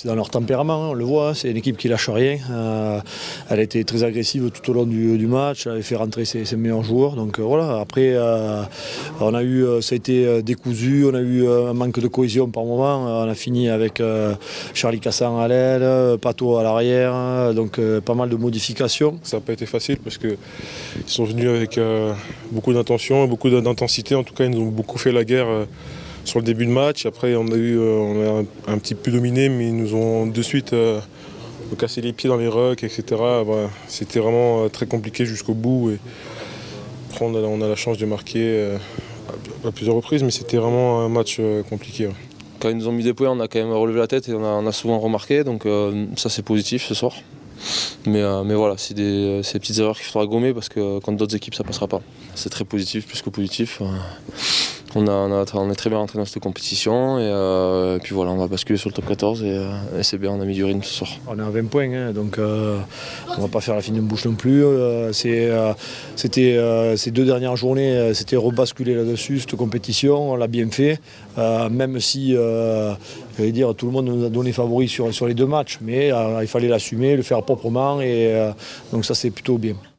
C'est dans leur tempérament, on le voit, c'est une équipe qui lâche rien. Euh, elle a été très agressive tout au long du, match, elle avait fait rentrer ses, meilleurs joueurs. Donc euh, voilà, après, euh, on a eu, ça a été décousu, on a eu un manque de cohésion par moment. On a fini avec Charlie Cassan à l'aile, Pato à l'arrière, donc pas mal de modifications. Ça n'a pas été facile parce qu'ils sont venus avec beaucoup d'intention, beaucoup d'intensité. En tout cas, ils nous ont beaucoup fait la guerre sur le début de match. Après, on a, eu, euh, un, petit peu dominé, mais ils nous ont de suite euh, cassé les pieds dans les rucks, etc. C'était vraiment euh, très compliqué jusqu'au bout. Et on, a, la chance de marquer à plusieurs reprises, mais c'était vraiment un match compliqué. Quand ils nous ont mis des points, on a quand même relevé la tête et on a, souvent remarqué, donc ça c'est positif ce soir. Mais, voilà, c'est des, des, petites erreurs qu'il faudra gommer parce que contre d'autres équipes ça passera pas. C'est très positif, plus que positif on, est très bien rentré dans cette compétition et, puis voilà, on va basculer sur le top 14 et, c'est bien, on a mis du rythme ce soir. On est à 20 points, hein, donc euh, on va pas faire la fine de bouche non plus. Euh, euh, c'était ces deux dernières journées, c'était rebasculer là-dessus, cette compétition, on l'a bien fait, même si dire, tout le monde nous a donné favori sur, sur les deux matchs, mais il fallait l'assumer, le faire proprement et donc ça c'est plutôt bien.